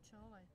kuća ovaj?